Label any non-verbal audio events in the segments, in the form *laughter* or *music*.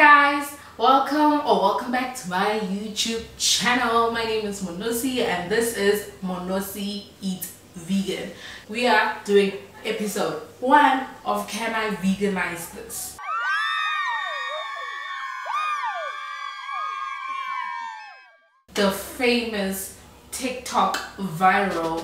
guys welcome or welcome back to my youtube channel. My name is monosi and this is monosi eat vegan. We are doing episode one of can i veganize this? The famous tiktok viral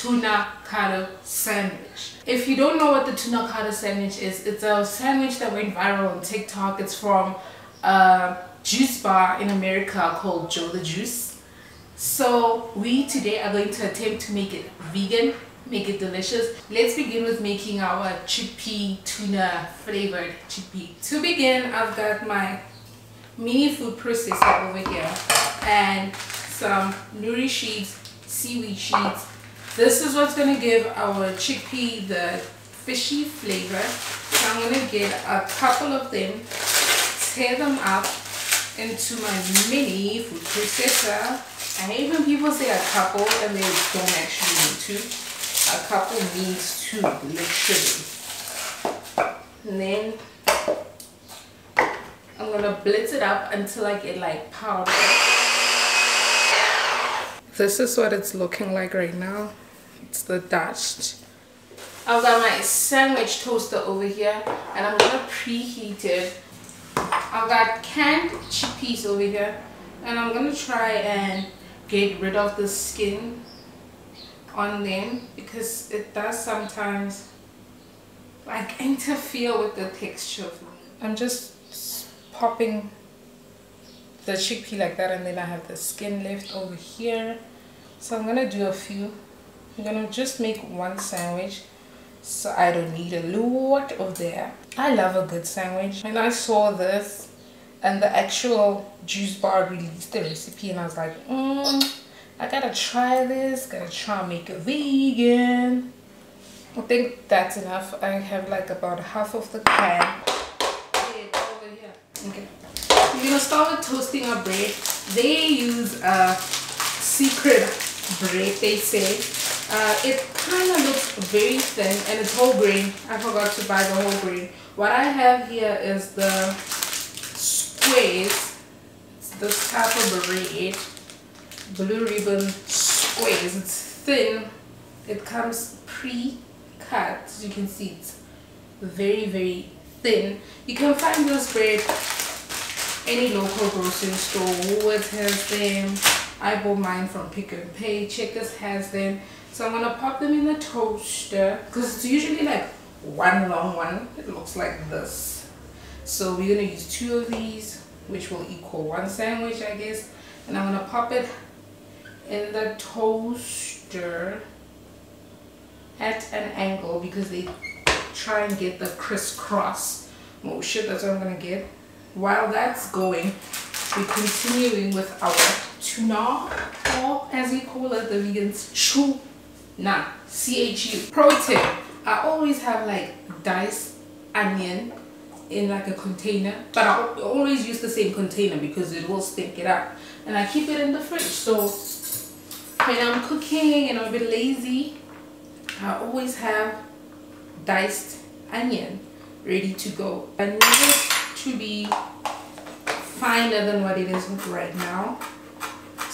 tuna cutter sandwich. If you don't know what the tunacado sandwich is it's a sandwich that went viral on tiktok. It's from a juice bar in america called joe the juice. So we today are going to attempt to make it vegan make it delicious. Let's begin with making our chickpea tuna flavored chickpea. To begin i've got my mini food processor over here and some nori sheets seaweed sheets this is what's going to give our chickpea the fishy flavor. So I'm going to get a couple of them, tear them up into my mini food processor. I hate when people say a couple and they don't actually need to. A couple means two, literally. And then I'm going to blitz it up until I get like powder. This is what it's looking like right now. It's the dashed. I've got my sandwich toaster over here and I'm gonna preheat it. I've got canned chickpeas over here and I'm gonna try and get rid of the skin on them because it does sometimes like *laughs* interfere with the texture. I'm just popping the chickpea like that and then I have the skin left over here so I'm gonna do a few. I'm gonna just make one sandwich so I don't need a lot of there. I love a good sandwich. And I saw this and the actual juice bar released the recipe and I was like mm, I gotta try this gotta try and make it vegan. I think that's enough. I have like about half of the can okay. We're gonna start with toasting our bread. They use a secret bread they say uh, it kind of looks very thin and it's whole grain. I forgot to buy the whole grain. What I have here is the squares. It's this type of bread blue ribbon squares. It's thin. It comes pre-cut. As you can see it's very very thin. You can find this bread any local grocery store. Woolworths has them I bought mine from Pick and Pay. Checkers has them. So I'm gonna pop them in the toaster because it's usually like one long one. It looks like this. So we're gonna use two of these, which will equal one sandwich, I guess. And I'm gonna pop it in the toaster at an angle because they try and get the crisscross motion. That's what I'm gonna get. While that's going, we're continuing with our tuna or as we call it the vegans tuna c-h-u pro tip i always have like diced onion in like a container but i always use the same container because it will stink it up. And i keep it in the fridge. So when i'm cooking and i'm a bit lazy i always have diced onion ready to go. I need it to be finer than what it is right now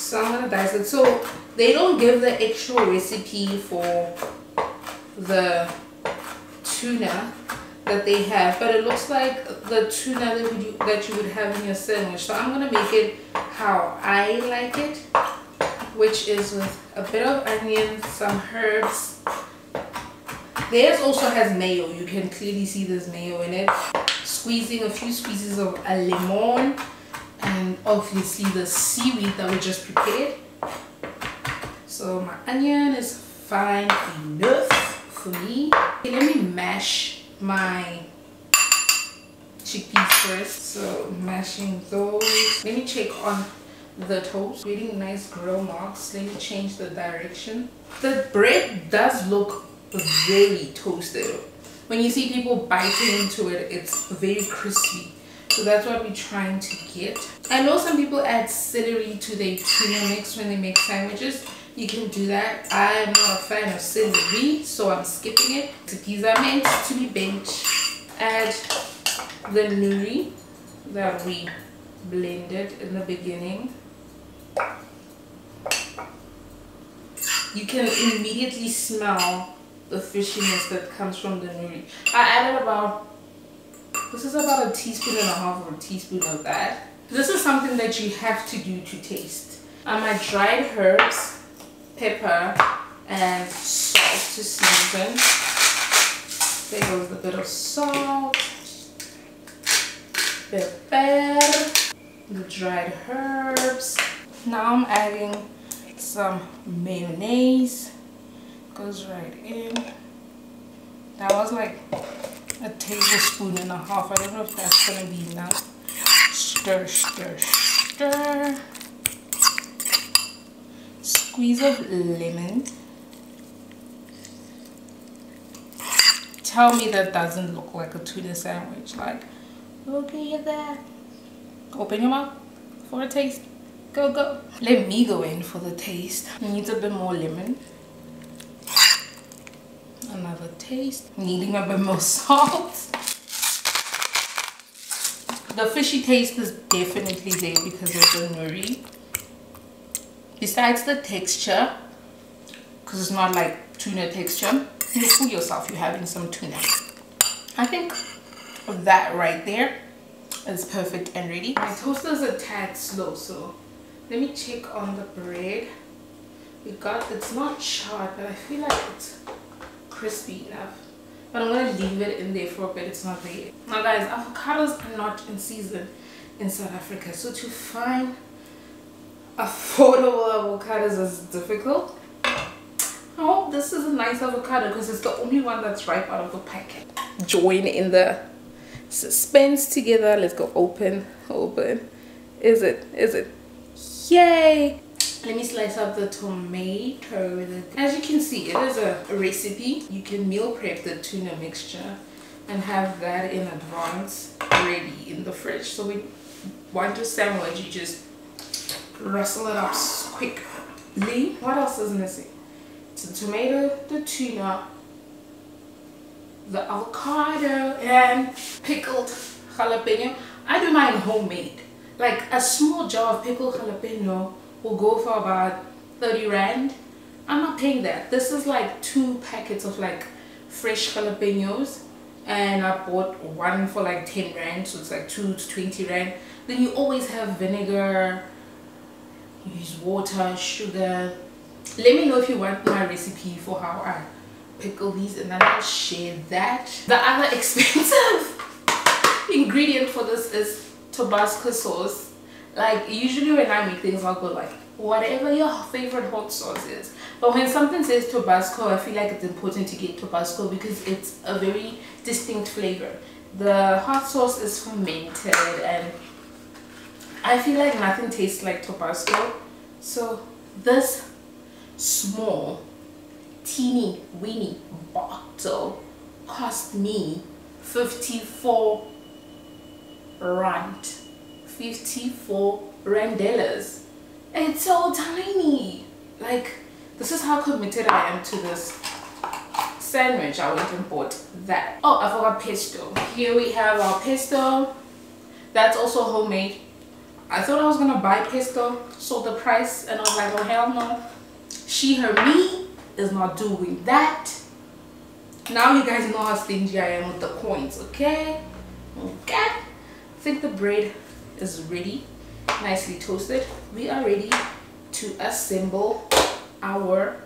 so I'm gonna dice it so they don't give the actual recipe for the tuna that they have but it looks like the tuna that you, that you would have in your sandwich. So I'm gonna make it how I like it which is with a bit of onion some herbs. Theirs also has mayo. You can clearly see there's mayo in it. Squeezing a few squeezes of a lemon and obviously the seaweed that we just prepared. So my onion is fine enough for me. Okay, let me mash my chickpeas first. So mashing those. Let me check on the toast. Really nice grill marks. Let me change the direction. The bread does look very toasted. When you see people biting into it it's very crispy so that's what we're trying to get. I know some people add celery to their tuna mix when they make sandwiches. You can do that. I'm not a fan of celery so i'm skipping it. These are meant to be bent add the nori that we blended in the beginning. You can immediately smell the fishiness that comes from the nori. I added about, this is about a teaspoon and a half or a teaspoon of that. This is something that you have to do to taste. Um, and my dried herbs, pepper, and salt to season. There goes a bit of salt, pepper, the dried herbs. Now I'm adding some mayonnaise. Goes right in. That was like a tablespoon and a half. I don't know if that's gonna be enough. Stir, stir, stir. Squeeze of lemon. Tell me that doesn't look like a tuna sandwich. Like, okay at that. Open your mouth for a taste. Go, go. Let me go in for the taste. Needs a bit more lemon. Another taste. Needing a bit more *laughs* salt. The fishy taste is definitely there because of the nori. Besides the texture, because it's not like tuna texture, you fool yourself, you're having some tuna. I think that right there is perfect and ready. My toaster is a tad slow, so let me check on the bread. We got, it's not charred, but I feel like it's crispy enough. But I'm gonna leave it in there for a bit, it's not there. Now guys, avocados are not in season in South Africa, so to find affordable avocados is difficult. I hope this is a nice avocado because it's the only one that's ripe out of the packet. Join in the suspense together. Let's go open, open. Is it, is it? Yay! Let me slice up the tomato. As you can see, it is a, recipe. You can meal prep the tuna mixture and have that in advance ready in the fridge. So we want your sandwich, you just rustle it up quickly. What else is missing? the tomato, the tuna, the avocado, and pickled jalapeno. I do mine homemade. Like a small jar of pickled jalapeno will go for about 30 rand. I'm not paying that. This is like two packets of like fresh jalapenos and I bought one for like 10 rand so it's like 2 to 20 rand. Then you always have vinegar, use water, sugar, let me know if you want my recipe for how I pickle these and then I'll share that. The other *laughs* expensive ingredient for this is Tabasco sauce. Like usually when I make things I'll go like whatever your favorite hot sauce is. But when something says Tabasco I feel like it's important to get Tabasco because it's a very distinct flavor. The hot sauce is fermented and I feel like nothing tastes like Tabasco. So this small teeny weeny bottle cost me 54 rand 54 randellas it's so tiny. Like this is how committed i am to this sandwich i went and bought that oh i forgot pesto. Here we have our pesto. That's also homemade. I thought i was gonna buy pesto saw the price and i was like oh hell no. She her me is not doing that. Now you guys know how stingy i am with the coins okay? Okay? I think the bread is ready nicely toasted we are ready to assemble our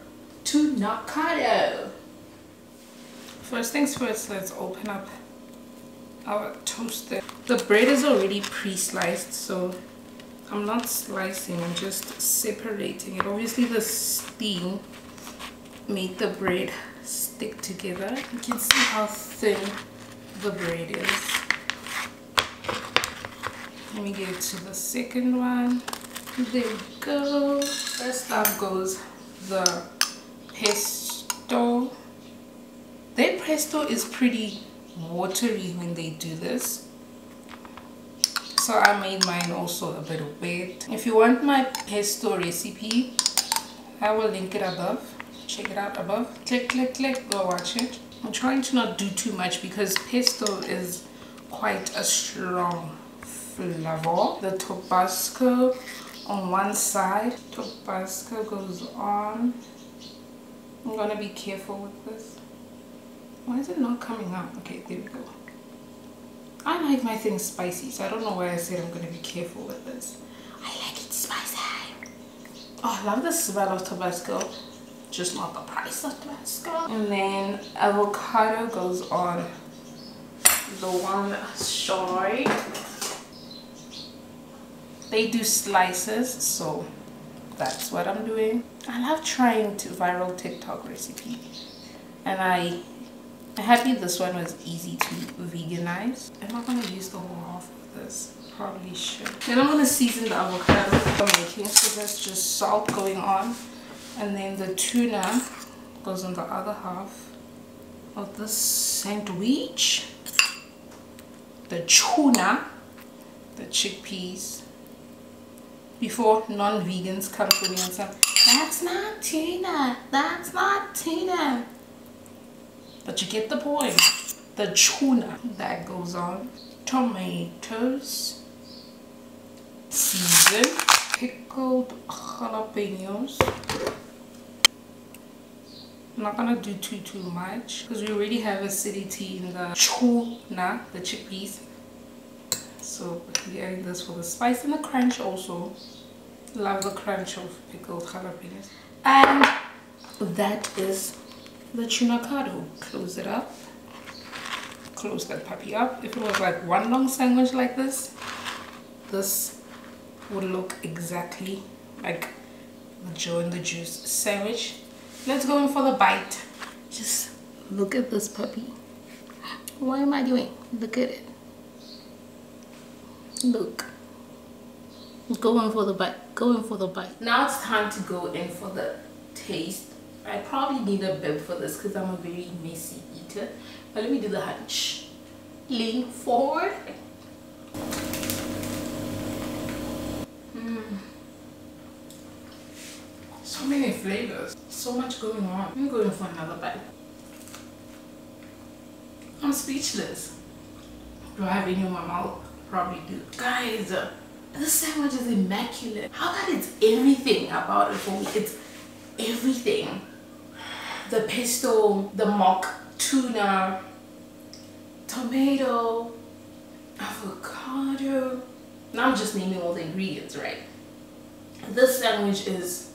tunacado first things first let's open up our toaster the bread is already pre-sliced so I'm not slicing, I'm just separating it. Obviously the steam made the bread stick together. You can see how thin the bread is. Let me get to the second one. There we go. First up goes the pesto. Their pesto is pretty watery when they do this so I made mine also a bit wet. If you want my pesto recipe, I will link it above. Check it out above. Click, click, click, go watch it. I'm trying to not do too much because pesto is quite a strong flavor. The Tabasco on one side. Tabasco goes on. I'm gonna be careful with this. Why is it not coming out? Okay, there we go. I like my things spicy, so I don't know why I said I'm gonna be careful with this. I like it spicy. Oh, I love the smell of Tabasco, just not the price of Tabasco. And then avocado goes on the one side. They do slices, so that's what I'm doing. I love trying to viral TikTok recipe, and I I'm happy this one was easy to veganize. I'm not gonna use the whole half of this. Probably should. Then I'm gonna season the avocado for making. So that's just salt going on. And then the tuna goes on the other half of the sandwich. The tuna, the chickpeas. Before non-vegans come to me and say, that's not tuna, that's not tuna. But you get the point. The tuna that goes on. Tomatoes. Seasoned. Pickled jalapenos. I'm not gonna do too too much because we already have acidity in the tuna, the chickpeas. So adding this for the spice and the crunch also. Love the crunch of pickled jalapenos. And that is the tuna tunacado. Close it up. Close that puppy up. If it was like one long sandwich like this, this would look exactly like the Joe and the Juice sandwich. Let's go in for the bite. Just look at this puppy. What am I doing? Look at it. Look. Going for the bite. Going for the bite. Now it's time to go in for the taste I probably need a bib for this because I'm a very messy eater. But let me do the hunch. Lean forward. Mm. So many flavors. So much going on. I'm going for another bite. I'm speechless. Do I have any in my mouth? Probably do. Guys, uh, this sandwich is immaculate. How about it's everything about it for me? It's everything the pesto, the mock tuna, tomato, avocado. Now I'm just naming all the ingredients, right? This sandwich is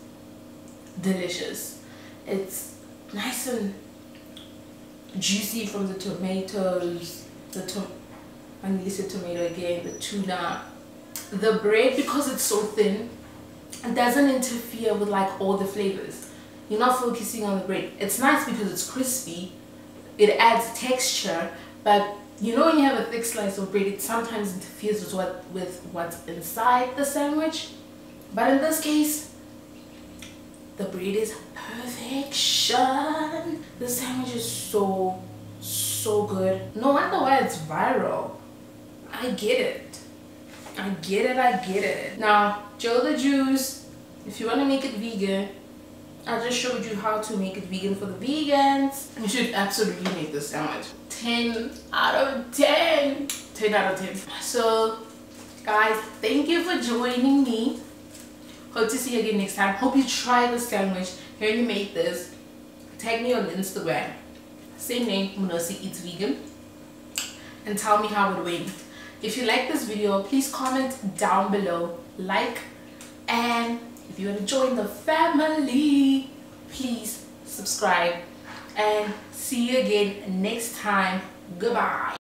delicious. It's nice and juicy from the tomatoes, the to Need tomato again, the tuna. The bread, because it's so thin, it doesn't interfere with like all the flavors you're not focusing on the bread. It's nice because it's crispy, it adds texture, but you know when you have a thick slice of bread, it sometimes interferes with, what, with what's inside the sandwich. But in this case, the bread is perfection. The sandwich is so, so good. No wonder why it's viral. I get it. I get it, I get it. Now, Joe the Juice, if you want to make it vegan, I just showed you how to make it vegan for the vegans. You should absolutely make this sandwich. 10 out of 10. 10 out of 10. So guys, thank you for joining me. Hope to see you again next time. Hope you try the sandwich. Here you make this. Tag me on Instagram. Same name, Monosi Eats Vegan. And tell me how it went. If you like this video, please comment down below. Like and if you want to join the family, please subscribe and see you again next time. Goodbye.